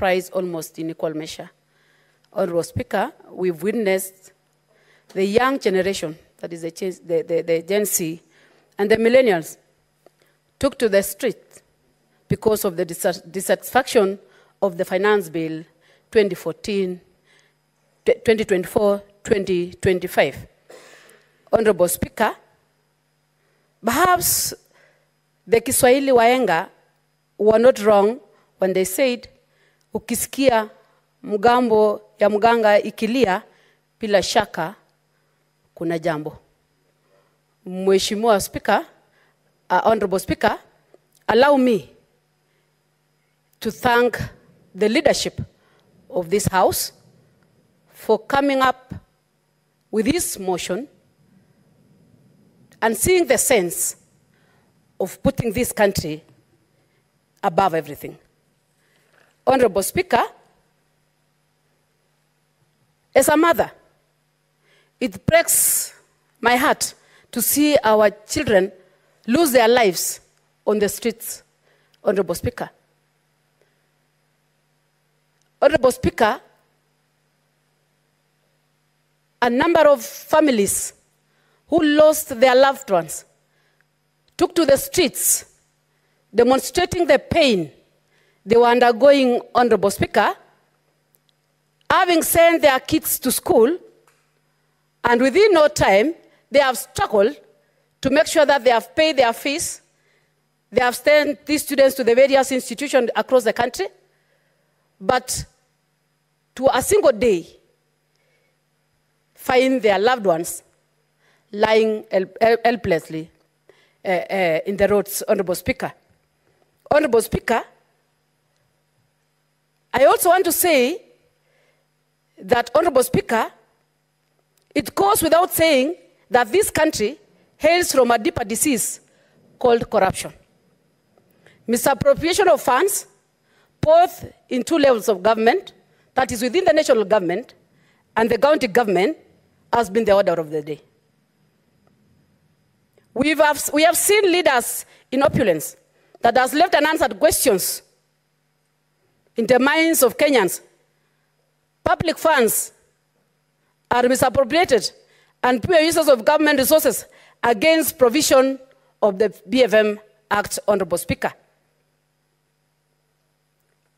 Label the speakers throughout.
Speaker 1: price almost in equal measure. Honorable Speaker, we've witnessed the young generation, that is the, the, the, the Gen Z, and the millennials took to the street because of the dissatisfaction of the Finance Bill 2014, 2024, 2025. Honorable Speaker, perhaps the Kiswahili wahenga were not wrong when they said, ukisikia mgambo ya mganga ikilia, bila shaka kuna jambo. Mheshimiwa Speaker, uh, Honorable Speaker, allow me to thank the leadership of this House for coming up with this motion and seeing the sense of putting this country above everything. Honorable Speaker, as a mother, it breaks my heart to see our children lose their lives on the streets. Honorable Speaker. Honorable Speaker, a number of families who lost their loved ones took to the streets demonstrating the pain they were undergoing, Honorable Speaker, having sent their kids to school, and within no time, they have struggled to make sure that they have paid their fees. They have sent these students to the various institutions across the country. But to a single day, find their loved ones lying hel- hel- helplessly uh, uh, in the roads, Honorable Speaker. Honorable Speaker, I also want to say that, Honorable Speaker, it goes without saying that this country hails from a deeper disease called corruption. Misappropriation of funds, both in two levels of government, that is within the national government and the county government, has been the order of the day. We've we have seen leaders in opulence that has left unanswered questions in the minds of Kenyans. Public funds are misappropriated and poor uses of government resources against provision of the PFM Act, Honorable Speaker.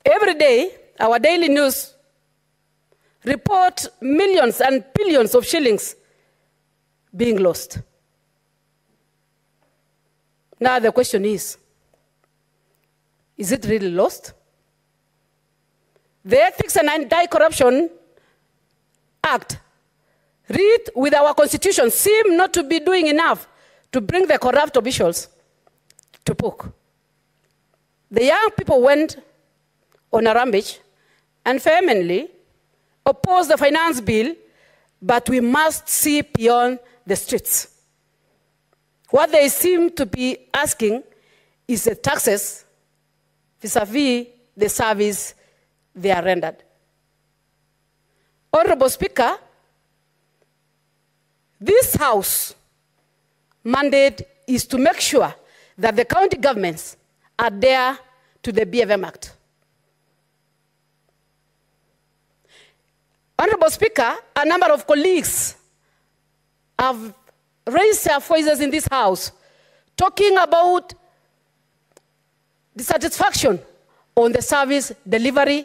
Speaker 1: Every day, our daily news report millions and billions of shillings being lost. Now the question is, is it really lost? The Ethics and Anti-Corruption Act, read with our constitution, seem not to be doing enough to bring the corrupt officials to book. The young people went on a rampage and vehemently opposed the finance bill, but we must see beyond the streets. What they seem to be asking is the taxes vis-a-vis the service they are rendered. Honorable Speaker, this House mandate is to make sure that the county governments adhere to the PFM Act. Honorable Speaker, a number of colleagues have raised their voices in this House talking about dissatisfaction on the service delivery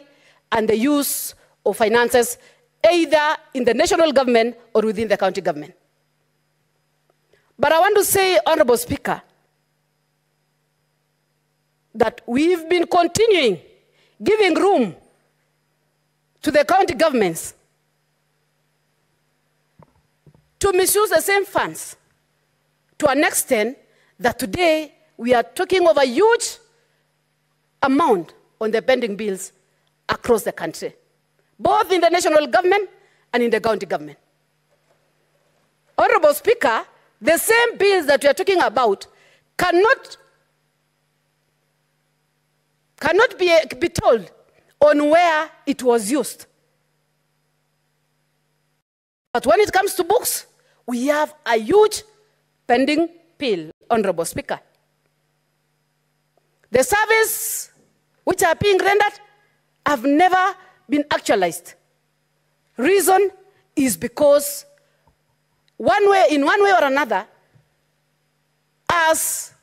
Speaker 1: and the use of finances either in the national government or within the county government. But I want to say, Honorable Speaker, that we've been continuing giving room to the county governments to misuse the same funds to an extent that today we are talking of a huge amount on the pending bills across the country, both in the national government and in the county government. Honorable Speaker, the same bills that we are talking about cannot, cannot be, be told on where it was used. But when it comes to books, we have a huge pending bill, Honorable Speaker. The service which are being rendered have never been actualized. Reason is because one way, in one way or another, us,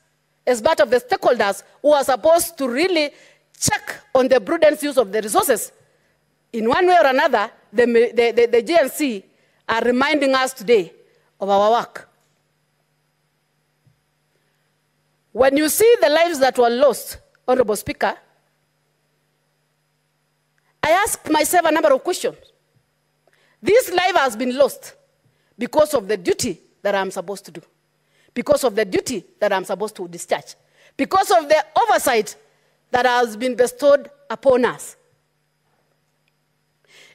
Speaker 1: as part of the stakeholders who are supposed to really check on the prudent use of the resources, in one way or another, the, the, the, the Gen Z are reminding us today of our work. When you see the lives that were lost, Honorable Speaker, I ask myself a number of questions. This life has been lost because of the duty that I'm supposed to do, because of the duty that I'm supposed to discharge, because of the oversight that has been bestowed upon us.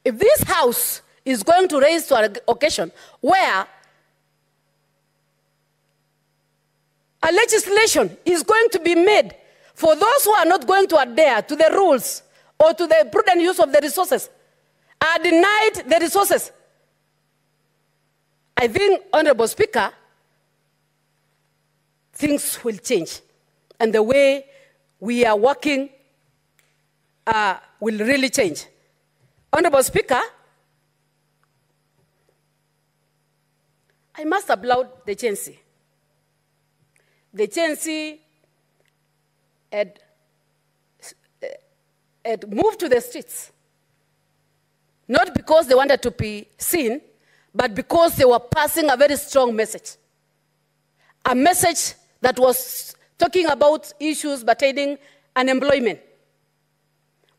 Speaker 1: If this house is going to raise to an occasion where a legislation is going to be made for those who are not going to adhere to the rules or to the prudent use of the resources, are denied the resources. I think, Honorable Speaker, things will change. And the way we are working uh, will really change. Honorable Speaker, I must applaud the Gen Z. The Gen Z had, had moved to the streets, not because they wanted to be seen, but because they were passing a very strong message. A message that was talking about issues pertaining unemployment.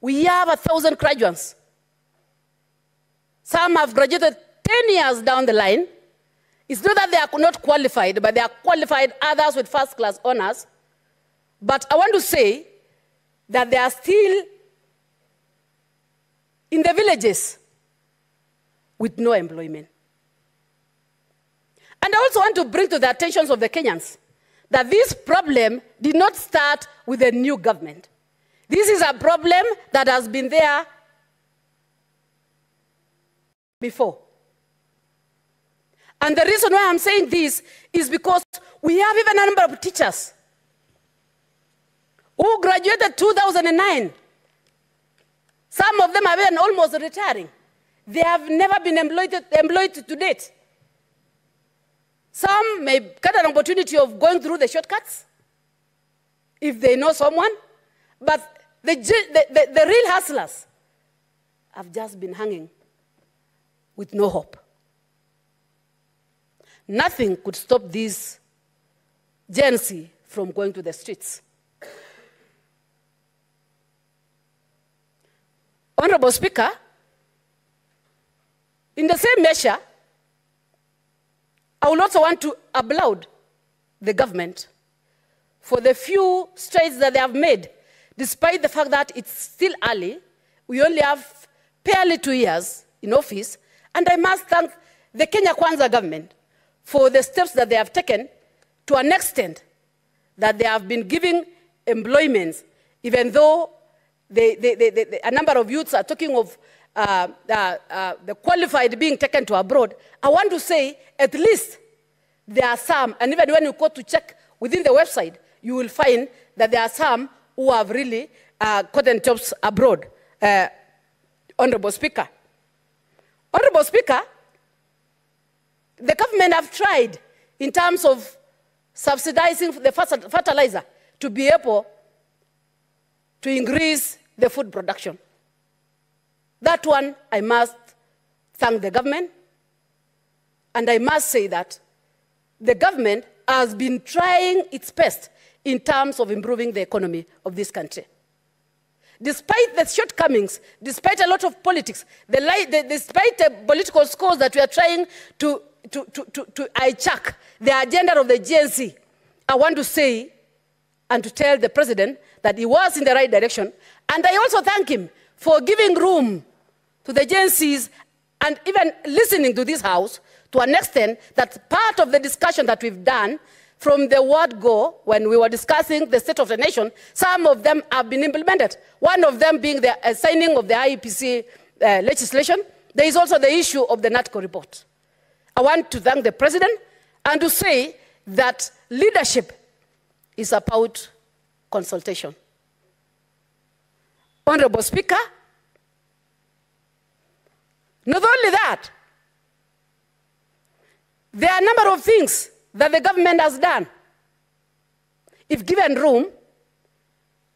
Speaker 1: We have a thousand graduates. Some have graduated 10 years down the line. It's not that they are not qualified, but they are qualified, others with first class honors. But I want to say that they are still in the villages with no employment. And I also want to bring to the attention of the Kenyans that this problem did not start with a new government. This is a problem that has been there before. And the reason why I'm saying this is because we have even a number of teachers who graduated 2009. Some of them are even almost retiring. They have never been employed, employed to date. Some may get an opportunity of going through the shortcuts if they know someone, but the, the, the, the real hustlers have just been hanging with no hope. Nothing could stop this Gen Z from going to the streets. Honorable Speaker, in the same measure, I would also want to applaud the government for the few strides that they have made, despite the fact that it's still early. We only have barely two years in office, and I must thank the Kenya Kwanza government for the steps that they have taken to an extent that they have been giving employments, even though they, they, they, a number of youths are talking of uh, uh, uh, the qualified being taken to abroad. I want to say at least there are some, and even when you go to check within the website, you will find that there are some who have really uh, gotten jobs abroad. Uh, Honorable Speaker. Honorable Speaker, the government have tried in terms of subsidizing the fertilizer to be able to increase the food production. That one, I must thank the government. And I must say that the government has been trying its best in terms of improving the economy of this country. Despite the shortcomings, despite a lot of politics, the, the, despite the political scores that we are trying to, to, to, to, to hijack the agenda of the Gen Z, I want to say and to tell the president that he was in the right direction. And I also thank him for giving room to the Gen Zs and even listening to this house to an extent that part of the discussion that we've done from the word go, when we were discussing the state of the nation, some of them have been implemented. One of them being the uh, signing of the IEBC uh, legislation. There is also the issue of the NADCO report. I want to thank the president and to say that leadership is about consultation. Honorable Speaker, Not only that, there are a number of things that the government has done. If given room,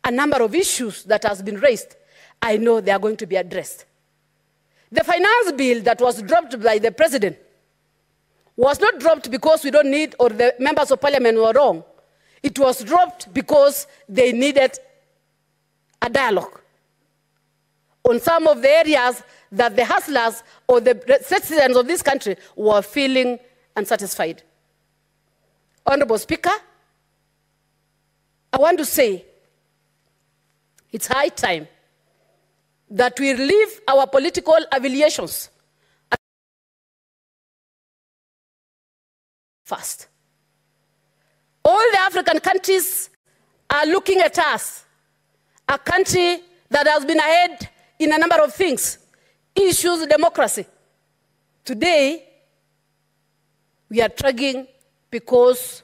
Speaker 1: a number of issues that has been raised, I know they are going to be addressed. The finance bill that was dropped by the president was not dropped because we don't need or the members of parliament were wrong. It was dropped because they needed a dialogue on some of the areas that the hustlers or the citizens of this country were feeling unsatisfied. Honorable Speaker, I want to say it's high time that we leave our political affiliations first. All the African countries are looking at us, a country that has been ahead in a number of things, issues democracy. Today, we are struggling because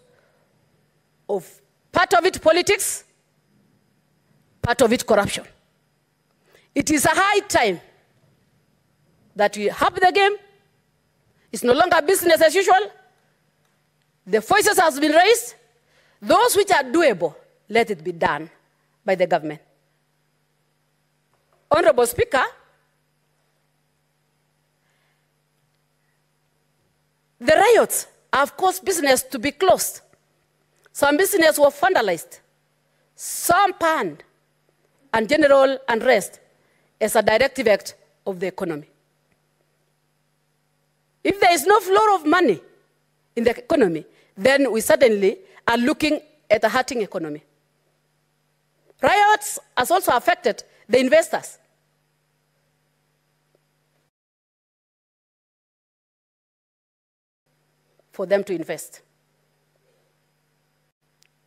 Speaker 1: of part of it politics, part of it corruption. It is a high time that we have the game. It's no longer business as usual. The voices has been raised. Those which are doable, let it be done by the government. Honorable Speaker, the riots have caused business to be closed. Some businesses were vandalized, some banned, and general unrest as a direct effect of the economy. If there is no flow of money in the economy, then we suddenly are looking at a hurting economy. Riots has also affected the investors. For them to invest.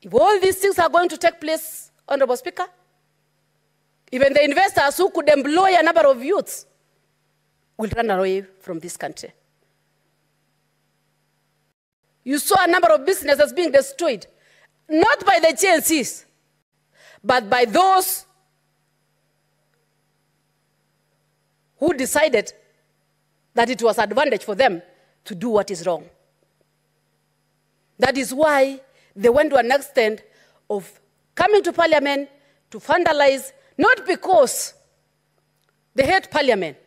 Speaker 1: If all these things are going to take place, Honorable Speaker, even the investors who could employ a number of youths will run away from this country. You saw a number of businesses being destroyed, not by the Gen Zs, but by those who decided that it was advantage for them to do what is wrong. That is why they went to an extent of coming to parliament to vandalize not because they hate parliament,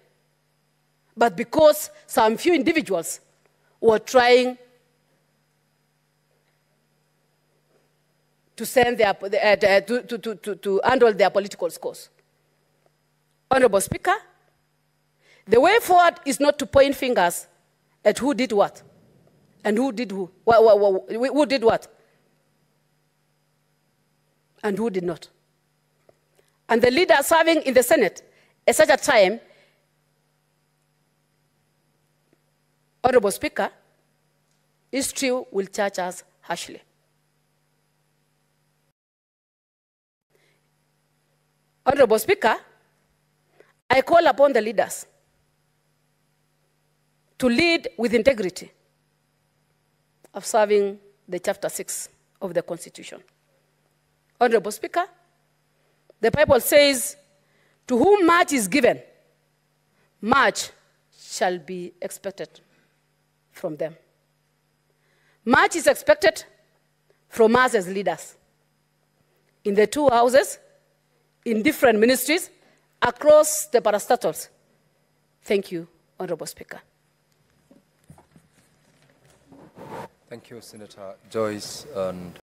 Speaker 1: but because some few individuals were trying to send their, uh, to, to, to, to handle their political scores. Honorable Speaker, the way forward is not to point fingers at who did what and who did who, who did what? And who did not? And the leader serving in the Senate at such a time, Honorable Speaker, history will judge us harshly. Honorable Speaker, I call upon the leaders to lead with integrity of serving the Chapter 6 of the Constitution. Honorable Speaker, the Bible says, To whom much is given, much shall be expected from them. Much is expected from us as leaders in the two houses, in different ministries, across the parastatals. Thank you, Honorable Speaker.
Speaker 2: Thank you, Senator Joyce. And